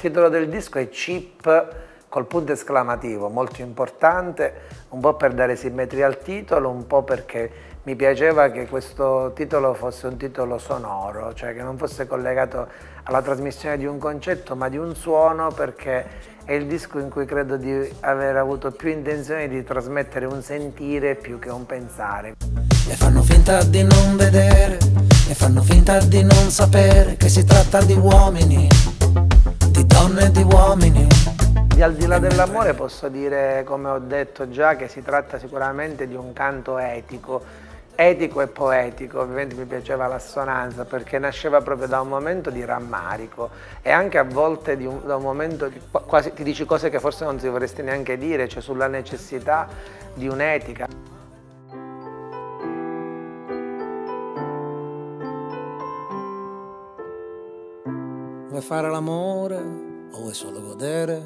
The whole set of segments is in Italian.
titolo del disco è Chip col punto esclamativo, molto importante, un po' per dare simmetria al titolo, un po' perché mi piaceva che questo titolo fosse un titolo sonoro, cioè che non fosse collegato alla trasmissione di un concetto ma di un suono perché è il disco in cui credo di aver avuto più intenzione di trasmettere un sentire più che un pensare. E fanno finta di non vedere, e fanno finta di non sapere che si tratta di uomini, di donne e di uomini di al di là dell'amore posso dire, come ho detto già, che si tratta sicuramente di un canto etico, etico e poetico, ovviamente mi piaceva l'assonanza perché nasceva proprio da un momento di rammarico e anche a volte un, da un momento di, quasi ti dici cose che forse non ti vorresti neanche dire, cioè sulla necessità di un'etica. Vuoi fare l'amore o vuoi solo godere?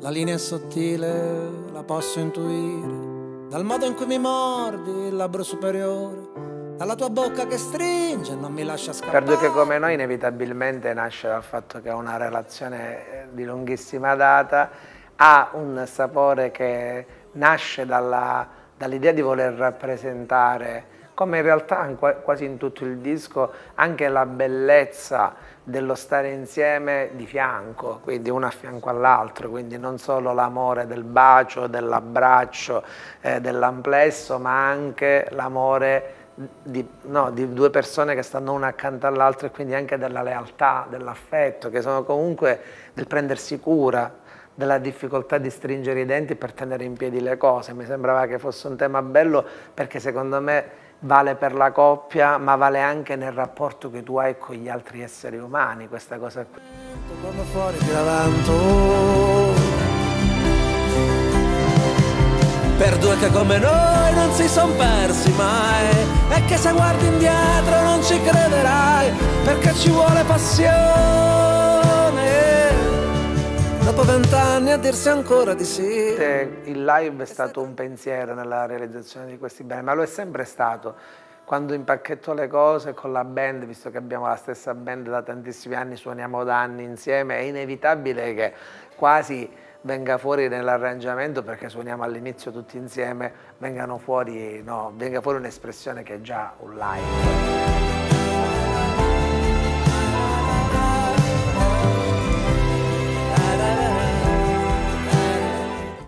La linea è sottile, la posso intuire, dal modo in cui mi mordi il labbro superiore, dalla tua bocca che stringe e non mi lascia scappare. Per due che come noi inevitabilmente nasce dal fatto che una relazione eh, di lunghissima data, ha un sapore che nasce dall'idea di voler rappresentare come in realtà quasi in tutto il disco anche la bellezza dello stare insieme di fianco, quindi uno a fianco all'altro, quindi non solo l'amore del bacio, dell'abbraccio, eh, dell'amplesso, ma anche l'amore di, no, di, due persone che stanno una accanto all'altra e quindi anche della lealtà, dell'affetto, che sono comunque del prendersi cura, della difficoltà di stringere i denti per tenere in piedi le cose. Mi sembrava che fosse un tema bello perché secondo me vale per la coppia, ma vale anche nel rapporto che tu hai con gli altri esseri umani, questa cosa qui. Come fuori tira vento Per due che come noi non si son persi mai E che se guardi indietro non ci crederai Perché ci vuole passione Dopo vent'anni a dirsi ancora di sì. Il live è stato un pensiero nella realizzazione di questi brani, ma lo è sempre stato. Quando impacchetto le cose con la band, visto che abbiamo la stessa band da tantissimi anni, suoniamo da anni insieme, è inevitabile che quasi venga fuori nell'arrangiamento perché suoniamo all'inizio tutti insieme, fuori, no, venga fuori un'espressione che è già un live.